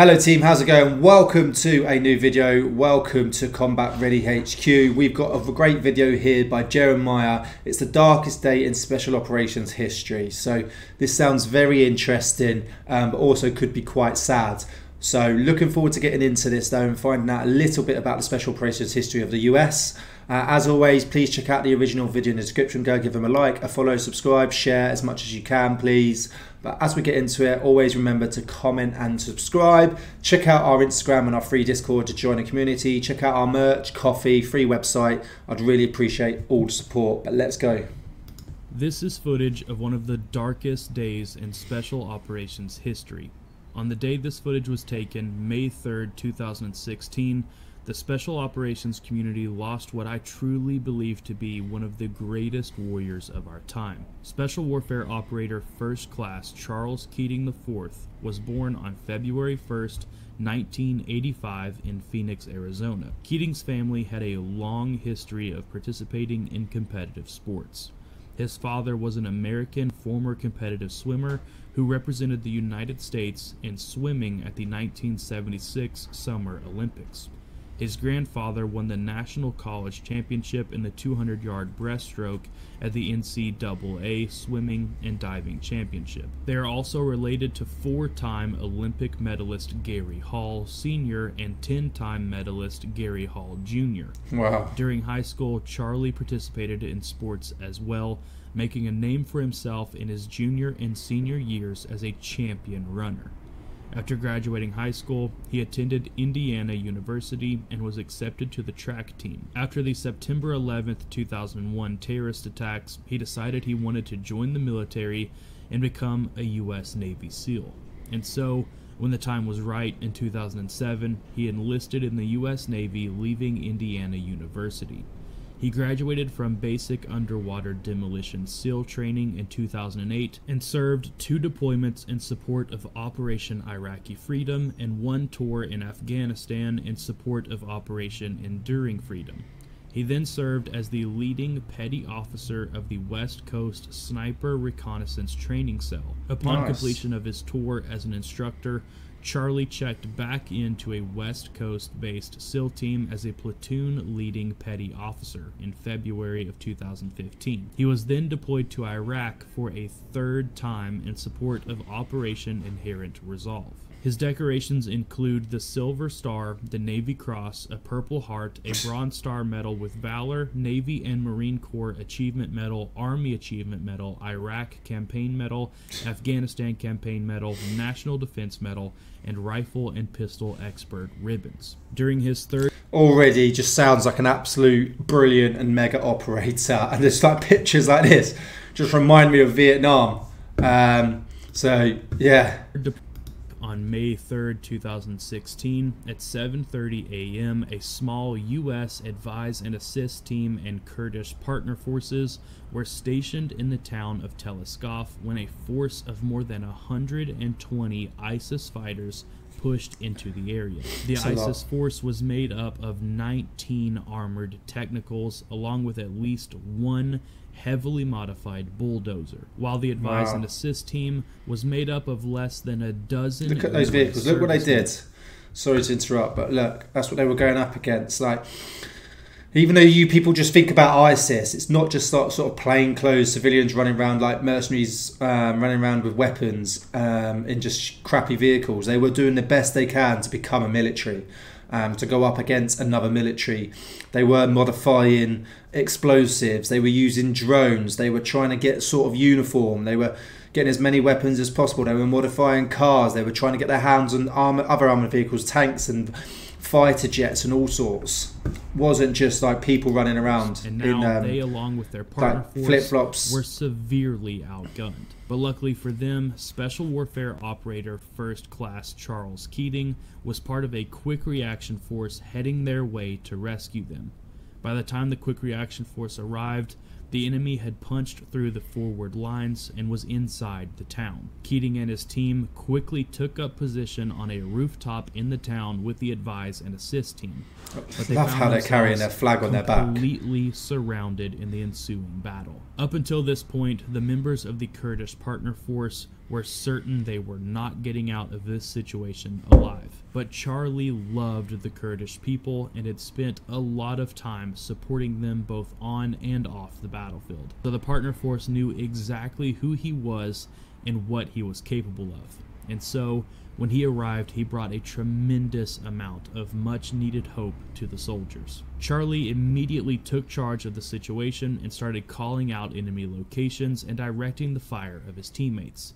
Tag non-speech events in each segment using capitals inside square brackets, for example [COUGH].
Hello team, how's it going? Welcome to a new video. Welcome to Combat Ready HQ. We've got a great video here by Jeremiah. It's the darkest day in special operations history. So this sounds very interesting, um, but also could be quite sad. So looking forward to getting into this though and finding out a little bit about the special operations history of the US. Uh, as always, please check out the original video in the description. Go give them a like, a follow, subscribe, share as much as you can, please. But as we get into it, always remember to comment and subscribe. Check out our Instagram and our free Discord to join the community. Check out our merch, coffee, free website. I'd really appreciate all the support. But let's go. This is footage of one of the darkest days in Special Operations history. On the day this footage was taken, May 3rd, 2016, the Special Operations community lost what I truly believe to be one of the greatest warriors of our time. Special Warfare Operator First Class Charles Keating IV was born on February 1st, 1985 in Phoenix, Arizona. Keating's family had a long history of participating in competitive sports. His father was an American former competitive swimmer who represented the United States in swimming at the 1976 Summer Olympics. His grandfather won the National College Championship in the 200 yard breaststroke at the NCAA Swimming and Diving Championship. They are also related to four time Olympic medalist Gary Hall Sr. and 10 time medalist Gary Hall Jr. Wow. During high school, Charlie participated in sports as well, making a name for himself in his junior and senior years as a champion runner. After graduating high school, he attended Indiana University and was accepted to the track team. After the September 11, 2001 terrorist attacks, he decided he wanted to join the military and become a U.S. Navy SEAL. And so, when the time was right in 2007, he enlisted in the U.S. Navy, leaving Indiana University. He graduated from basic underwater demolition SEAL training in 2008 and served two deployments in support of Operation Iraqi Freedom and one tour in Afghanistan in support of Operation Enduring Freedom. He then served as the leading petty officer of the West Coast Sniper Reconnaissance Training Cell. Upon Nice. completion of his tour as an instructor, Charlie checked back into a West Coast based SEAL team as a platoon leading petty officer in February of 2015. He was then deployed to Iraq for a third time in support of Operation Inherent Resolve. His decorations include the Silver Star, the Navy Cross, a Purple Heart, a Bronze Star Medal with Valor, Navy and Marine Corps Achievement Medal, Army Achievement Medal, Iraq Campaign Medal, Afghanistan Campaign Medal, National Defense Medal, and Rifle and Pistol Expert ribbons. During his third Already just sounds like an absolute brilliant and mega operator. [LAUGHS] And there's like pictures like this just remind me of Vietnam. Um, so yeah. On May 3rd, 2016 at 7:30 a.m. a small US advise and assist team and Kurdish partner forces were stationed in the town of Teleskov when a force of more than 120 ISIS fighters pushed into the area. The That's a lot. ISIS force was made up of 19 armored technicals along with at least one heavily modified bulldozer, while the advise Wow. and assist team was made up of less than a dozen. Look at those vehicles. Look what they did. Sorry to interrupt, but look, that's what they were going up against. Like, even though you people just think about ISIS, it's not just sort sort of plain clothes civilians running around like mercenaries, um, running around with weapons um, in just crappy vehicles. They were doing the best they can to become a military, um, to go up against another military. They were modifying explosives. They were using drones. They were trying to get sort of uniform. They were getting as many weapons as possible. They were modifying cars. They were trying to get their hands on armor, other armored vehicles, tanks and fighter jets and all sorts. Wasn't just like people running around And in now um, they, along with their partner like force, flip-flops. were severely outgunned. But luckily for them, Special Warfare Operator First Class Charles Keating was part of a quick reaction force heading their way to rescue them. By the time the quick reaction force arrived, The enemy had punched through the forward lines and was inside the town. Keating and his team quickly took up position on a rooftop in the town with the advise and assist team. But they Love how they're carrying their flag on their back. Completely surrounded in the ensuing battle. Up until this point, the members of the Kurdish partner force were certain they were not getting out of this situation alive. But Charlie loved the Kurdish people and had spent a lot of time supporting them both on and off the battlefield. So the partner force knew exactly who he was and what he was capable of. And so, when he arrived, he brought a tremendous amount of much needed hope to the soldiers. Charlie immediately took charge of the situation and started calling out enemy locations and directing the fire of his teammates.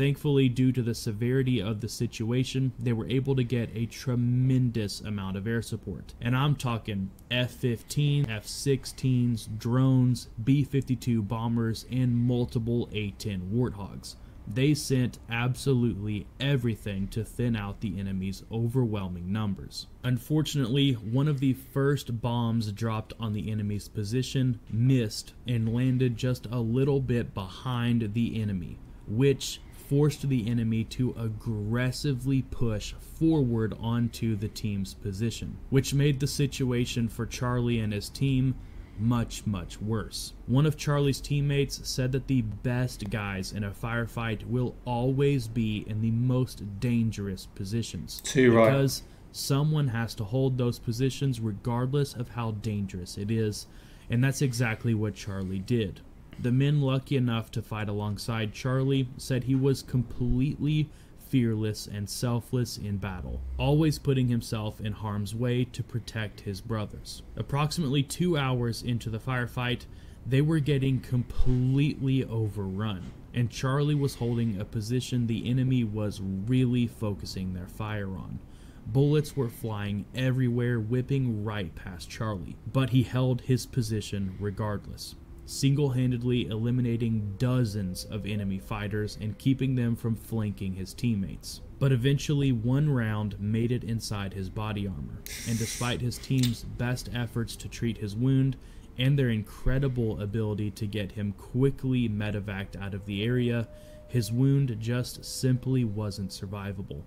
Thankfully, due to the severity of the situation, they were able to get a tremendous amount of air support. And I'm talking F 15, F 16s, drones, B 52 bombers, and multiple A 10 Warthogs. They sent absolutely everything to thin out the enemy's overwhelming numbers. Unfortunately, one of the first bombs dropped on the enemy's position missed and landed just a little bit behind the enemy, which forced the enemy to aggressively push forward onto the team's position, which made the situation for Charlie and his team much, much worse. One of Charlie's teammates said that the best guys in a firefight will always be in the most dangerous positions. Too right. Because someone has to hold those positions regardless of how dangerous it is, and that's exactly what Charlie did. The men lucky enough to fight alongside Charlie said he was completely fearless and selfless in battle, always putting himself in harm's way to protect his brothers. Approximately two hours into the firefight, they were getting completely overrun, and Charlie was holding a position the enemy was really focusing their fire on. Bullets were flying everywhere, whipping right past Charlie, but he held his position regardless single handedly eliminating dozens of enemy fighters and keeping them from flanking his teammates. But eventually, one round made it inside his body armor, and despite his team's best efforts to treat his wound, and their incredible ability to get him quickly medevaced out of the area, his wound just simply wasn't survivable.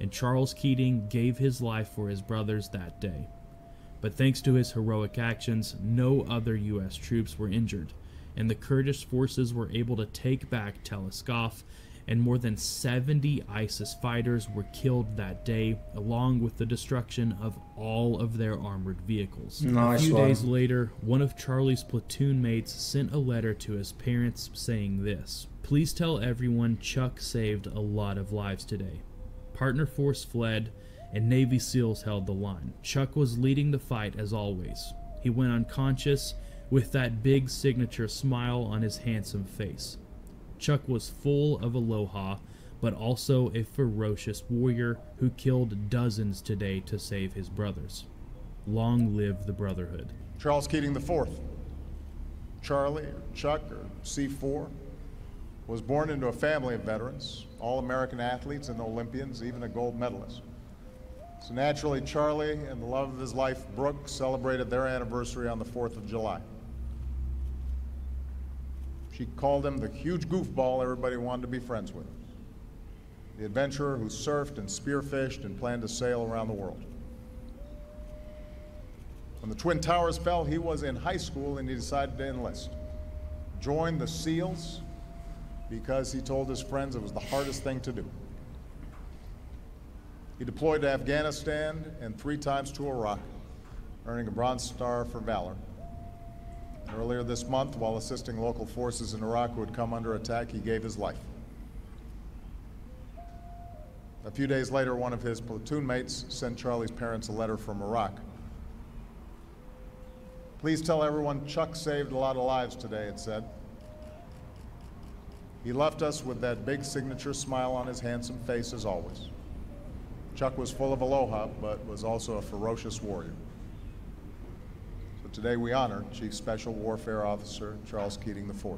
And Charles Keating gave his life for his brothers that day but thanks to his heroic actions, no other U.S. troops were injured, and the Kurdish forces were able to take back Tel and more than 70 ISIS fighters were killed that day, along with the destruction of all of their armored vehicles. Nice a few one. days later, one of Charlie's platoon mates sent a letter to his parents saying this Please tell everyone Chuck saved a lot of lives today. Partner Force fled, and Navy SEALs held the line. Chuck was leading the fight as always. He went unconscious with that big signature smile on his handsome face. Chuck was full of aloha, but also a ferocious warrior who killed dozens today to save his brothers. Long live the Brotherhood. Charles Keating IV, Charlie, or Chuck, or C4, was born into a family of veterans, all American athletes and Olympians, even a gold medalist. So naturally, Charlie and the love of his life, Brooke, celebrated their anniversary on the 4th of July. She called him the huge goofball everybody wanted to be friends with. The adventurer who surfed and spearfished and planned to sail around the world. When the Twin Towers fell, he was in high school and he decided to enlist. Joined the SEALs because he told his friends it was the hardest thing to do. He deployed to Afghanistan and three times to Iraq, earning a Bronze Star for valor. Earlier this month, while assisting local forces in Iraq who had come under attack, he gave his life. A few days later, one of his platoon mates sent Charlie's parents a letter from Iraq. Please tell everyone Chuck saved a lot of lives today, it said. He left us with that big signature smile on his handsome face as always. Chuck was full of aloha, but was also a ferocious warrior. So today we honor Chief Special Warfare Officer Charles Keating IV.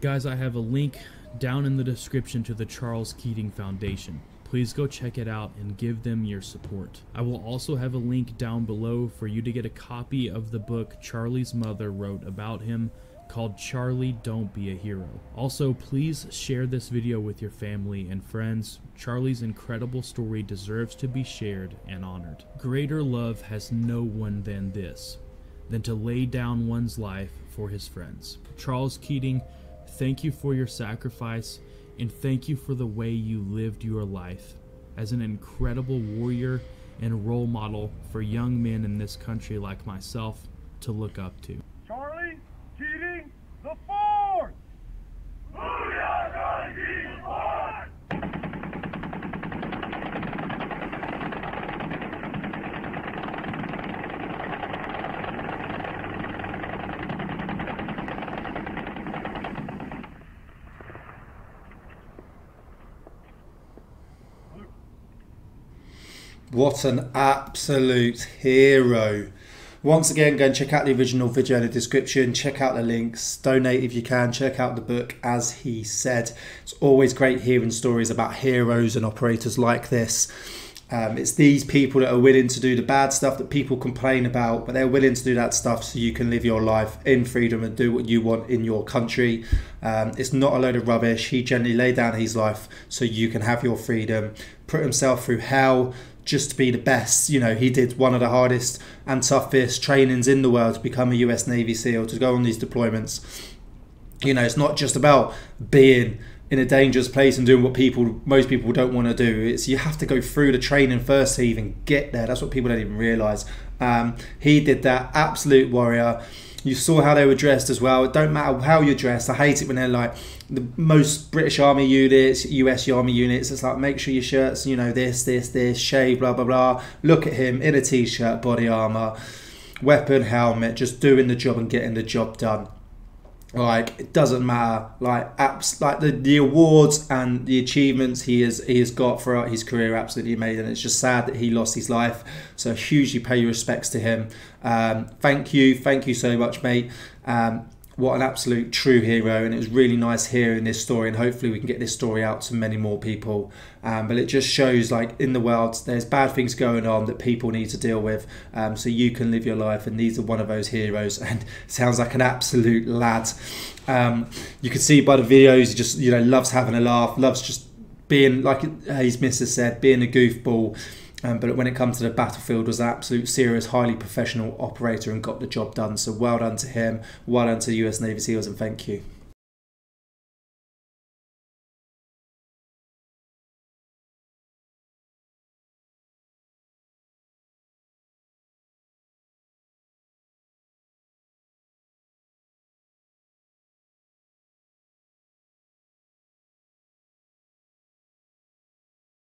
Guys, I have a link down in the description to the Charles Keating Foundation. Please go check it out and give them your support. I will also have a link down below for you to get a copy of the book Charlie's mother wrote about him called Charlie Don't Be a Hero. Also, please share this video with your family and friends. Charlie's incredible story deserves to be shared and honored. Greater love has no one than this, than to lay down one's life for his friends. Charles Keating, thank you for your sacrifice and thank you for the way you lived your life as an incredible warrior and role model for young men in this country like myself to look up to. Charlie Keating the fourth. What an absolute hero. Once again, go and check out the original video in the description. Check out the links. Donate if you can. Check out the book, as he said. It's always great hearing stories about heroes and operators like this. Um, it's these people that are willing to do the bad stuff that people complain about, but they're willing to do that stuff so you can live your life in freedom and do what you want in your country. Um, it's not a load of rubbish. He generally laid down his life so you can have your freedom, put himself through hell just to be the best. You know, he did one of the hardest and toughest trainings in the world to become a US Navy SEAL, to go on these deployments. You know, it's not just about being in a dangerous place and doing what people most people don't want to do. It's you have to go through the training first to even get there. That's what people don't even realize. Um, he did that, absolute warrior. You saw how they were dressed as well. It don't matter how you're dressed. I hate it when they're like the most British Army units, US Army units. It's like make sure your shirts, you know, this, this, this, shave, blah blah blah. Look at him in a t-shirt, body armor, weapon, helmet, just doing the job and getting the job done like it doesn't matter. Like apps like the, the awards and the achievements he has he has got throughout his career absolutely amazing. It's just sad that he lost his life so hugely pay your respects to him. Um, thank you. Thank you so much mate. Um, what an absolute true hero and it was really nice hearing this story and hopefully we can get this story out to many more people. Um, but it just shows like in the world there's bad things going on that people need to deal with. Um, so you can live your life and these are one of those heroes [LAUGHS] and sounds like an absolute lad. Um, you can see by the videos he just you know loves having a laugh loves just being like his missus said being a goofball um, but when it comes to the battlefield, was an absolute serious, highly professional operator and got the job done. So well done to him, well done to US Navy SEALs, and thank you.